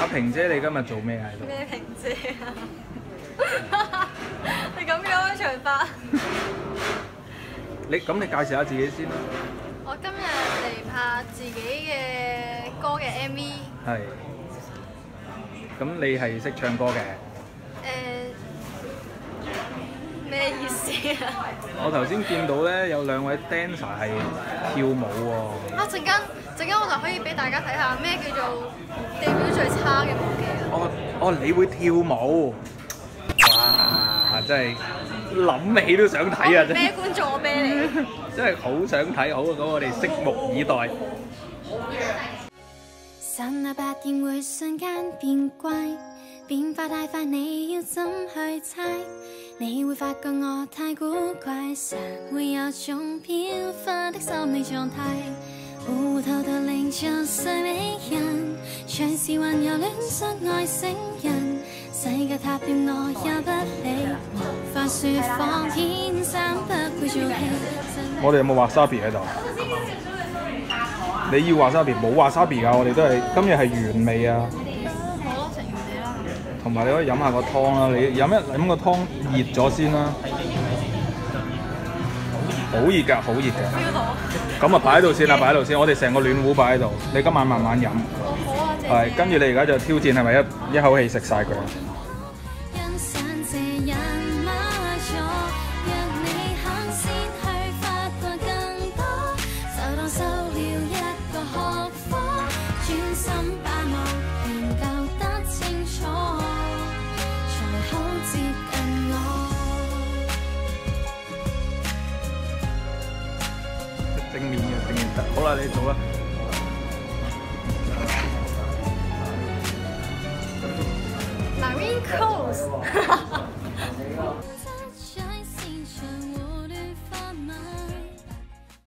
阿平姐，你今日做咩喺度？咩平姐啊？你咁樣嘅長髮？你咁你介紹下自己先啦。我今日嚟拍自己嘅歌嘅 MV。係。咁你係識唱歌嘅？誒咩意思啊？我頭先見到咧有兩位 dancer 係跳舞喎。啊陣間陣間我就可以俾大家睇下咩叫做地表最差嘅舞技啦。哦哦，你會跳舞？哇！真係諗起都想睇啊！咩觀眾我啤你？真係好想睇，好咁我哋拭目以待。剎那白天會瞬間變怪，變化太快，你要怎去猜？你會發覺我太古怪，常會有種飄忽的心理狀態，糊糊塗塗令做睡美人，隨時還有戀上外星人，世界塌掉我也不理，無法説謊，天生不會做戲。我哋有冇畫沙比喺度？你要畫沙比冇畫沙比㗎，我哋都係今日係原味啊！同埋你可以飲下個湯啦，你飲一飲個湯熱咗先啦，好熱㗎，好熱㗎。咁啊擺喺度先啦，擺喺度先，我哋成個暖壺擺喺度，你今晚慢慢飲。係，跟住你而家就挑戰係咪一一口氣食晒佢？正面嘅正面得。好啦，你做啦。Marine Coast。